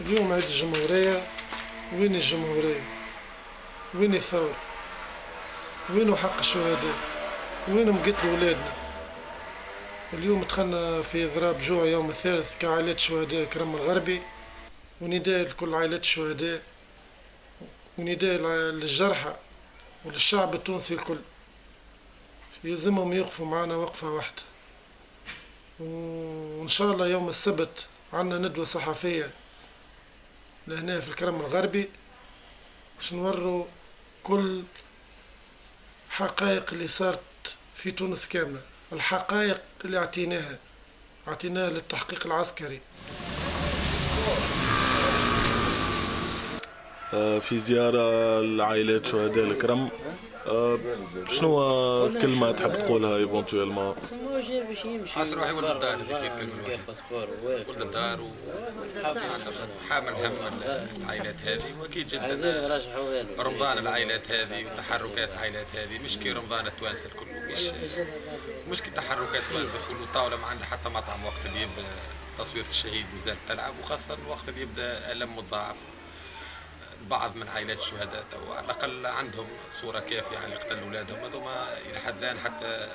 اليوم عيد الجمهورية وين الجمهورية وين الثورة وين حق الشهداء وين مقتل ولادنا اليوم دخلنا في إضراب جوع يوم الثالث كعائلات شهداء كرم الغربي ونداء لكل عائلات الشهداء ونداء للجرحى وللشعب التونسي الكل. يلزمهم يقفوا معنا وقفة واحدة. وإن شاء الله يوم السبت عنا ندوة صحفية لهنا في الكرم الغربي باش نوروا كل حقائق اللي صارت في تونس كاملة الحقائق اللي اعطيناها اعطيناها للتحقيق العسكري. في زيارة لعائلات شهداء الكرم آه، شنو كلمة تحب تقولها éventuellement؟ عصر روحي ولد الدار ولد الدار وحامل هم العائلات هذه. وأكيد جدا رمضان العائلات هذه وتحركات العائلات هذه. مش كي رمضان التوانسه الكل مش مش كي تحركات التوانسه الكل والطاوله ما عندها حتى طعم وقت اللي يبدأ تصوير الشهيد مازال تلعب وخاصة الوقت اللي يبدأ ألم مضاعف بعض من عائلات الشهداء تو على الأقل عندهم صورة كافيه على اللي قتلوا أولادهم. هذوما إلى حد الآن حتى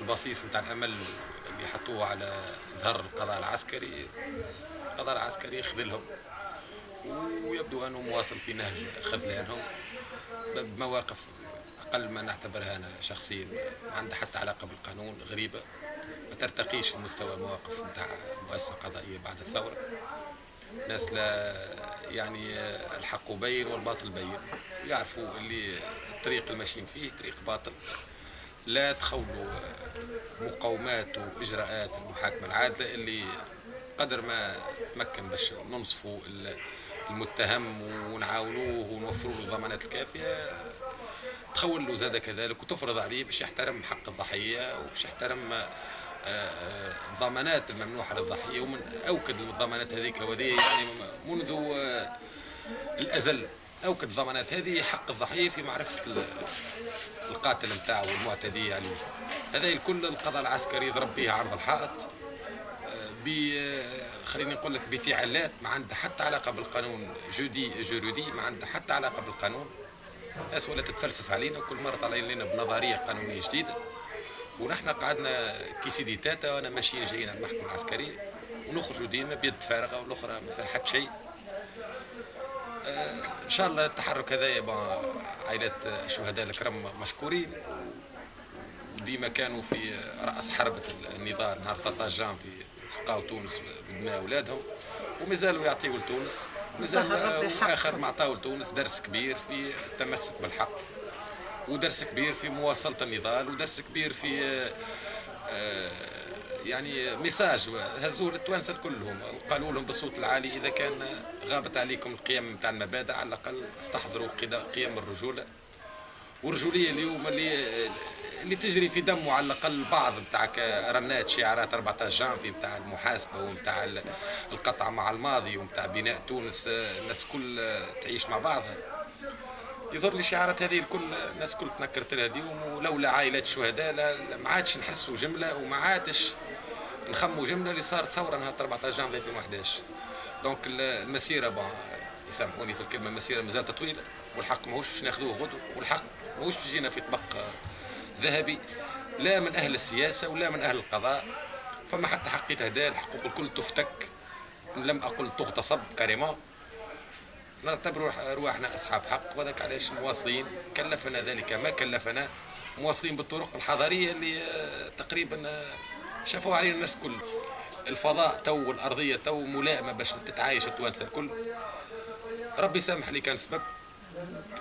البصيص نتاع الأمل اللي حطوه على ظهر القضاء العسكري القضاء العسكري يخذلهم. ويبدو أنه مواصل في نهج خذلانهم بمواقف أقل ما نعتبرها أنا شخصيا ما عندها حتى علاقة بالقانون غريبة. ما ترتقيش لمستوى المواقف نتاع مؤسسة قضائية بعد الثورة. ناس لا يعني الحق بين والباطل بين. يعرفوا اللي الطريق الماشيين فيه طريق باطل. لا تخولوا مقاومات وإجراءات المحاكمة العادلة اللي قدر ما تمكن باش ننصفوا ال- المتهم ونعاونوه ونوفروا له الضمانات الكافية. تخول له زاد كذلك وتفرض عليه باش يحترم حق الضحية وباش يحترم آه، آه، الضمانات الممنوحه للضحية ومن أوكد الضمانات هذيك وهذه يعني منذ آه، الأزل أوكد الضمانات هذه حق الضحية في معرفة ال- القاتل نتاعو والمعتدي عليه هذا الكل القضاء العسكري يضرب به عرض الحائط ب خليني نقول لك بتعلات ما عندها حتى علاقة بالقانون جودي جورودي ما عندها حتى علاقة بالقانون. الناس ولا تتفلسف علينا وكل مرة طالعين لنا بنظرية قانونية جديدة. ونحن قعدنا كي سيدي تاتا وأنا ماشيين جايين على المحكمة العسكرية ونخرجوا ديما بيد فارغة والاخرى ما فيها حتى شيء. آه، إن شاء الله التحرك هذايا bon عائلات الشهداء الكرام مشكورين. وديما كانوا في رأس حربة النضال نهار 13 جانفي سقاو تونس بدماء أولادهم ومازالوا يعطيوا لتونس. مازال اخر ما عطاو لتونس درس كبير في التمسك بالحق. ودرس كبير في مواصلة النضال ودرس كبير في آه، آه، يعني ميساج هزوه للتوانسه كلهم. وقالوا لهم بالصوت العالي إذا كان غابت عليكم القيم نتاع المبادئ على الأقل استحضروا قيم الرجولة. والرجولية اليوم اللي اللي تجري في دمه على الأقل بعض نتاع رنات شعارات 14 جانفي نتاع المحاسبة ونتاع ال- القطع مع الماضي ونتاع بناء تونس آه، الناس كل تعيش مع بعضها. يظهر لي شعارات هذه الكل الناس كل تنكرت لها اليوم ولولا عائلات الشهداء ما عادش نحسوا جملة وما عادش نخموا جملة اللي صارت ثورة نهار 14 جانفي 2011 donc ال- المسيرة bon يسامحوني في الكلمة المسيرة مازالت طويلة والحق ماهوش باش ناخذوه غدو والحق ماهوش باش يجينا في طبق ذهبي لا من أهل السياسة ولا من أهل القضاء. فما حتى حقيقة هدايا الحقوق الكل تفتك لم أقل تغتصب carrément نعتبر رواحنا أصحاب حق وذاك علاش مواصلين. كلفنا ذلك ما كلفنا. مواصلين بالطرق الحضاريه اللي آه، تقريبا آه، شافوها علينا الناس كل. الفضاء تو والأرضية تو ملائمة باش تتعايش التوانسه الكل. ربي يسامح اللي كان سبب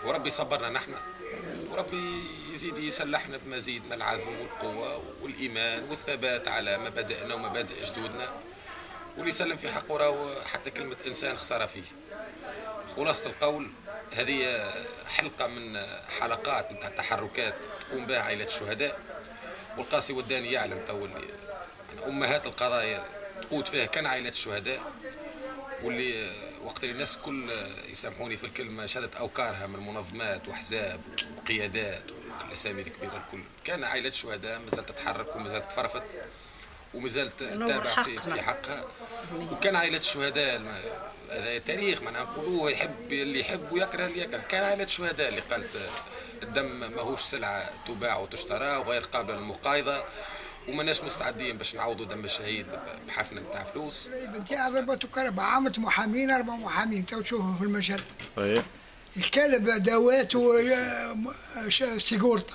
وربي صبرنا نحن وربي يزيد يسلحنا بمزيد من العزم والقوة والإيمان والثبات على مبادئنا ومبادئ جدودنا. واللي يسلم في حقه راهو حتى كلمة إنسان خسارة فيه. خلاصة القول هذه حلقة من حلقات نتاع تحركات تقوم بها عائلة الشهداء. والقاسي والداني يعلم تو يعني أمهات القضايا تقود فيها كان عائلة الشهداء. واللي وقت اللي الناس كل يسامحوني في الكلمة شهدت أوكارها من منظمات وأحزاب وقيادات والأسامي الكبيرة الكل. كان عائلة الشهداء مازالت تتحرك ومازالت تفرفت. ومازال ت- إنه تابع في. في حقها وكان عائلة الشهداء هذا تاريخ ما نقولوه يحب اللي يحب ويكره اللي يكره. كان عائلة الشهداء اللي قالت الدم ماهوش سلعة تباع وتشترى وغير قابلة للمقايضة وماناش مستعدين باش نعوضوا دم الشهيد بحفنة نتاع فلوس. بنتي ضربته كلب عامة محامين أربع محامين تو تشوفهم في المجلة اي الكلب ادوات سيجورتا.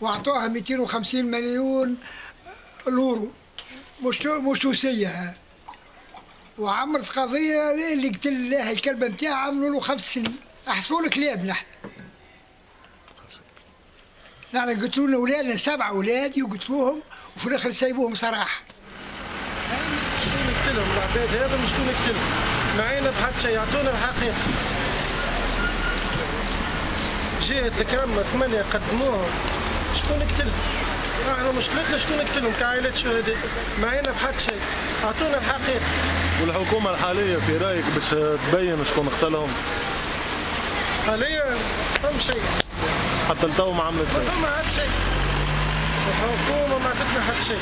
وأعطوها 250 مليون لورو. مش مش توسية ها. وعمرت قضية اللي قتل لها الكلبة نتاعها عملوا له خمس سنين. أحسبوا له كلاب نحن. نحن قتلوا لنا اولادنا سبع أولاد يقتلوهم وفي الآخر سايبوهم صراحة. شكون يقتلهم العباد هذا شكون يقتلهم معينا بحد شيء يعطونا الحقيقة جهة الكرمة ثمانية قدموهم شكون يقتلهم إحنا مشكلتنا شكون يقتلهم كعائلة شهداء معينا بحد شيء. أعطونا الحقيقة والحكومة الحالية في رأيك باش تبين شكون قتلهم حاليا فهم شيء. حتى لتو ما عملت ما شيء فما حد شيء. الحكومة ما عطتنا حد شيء.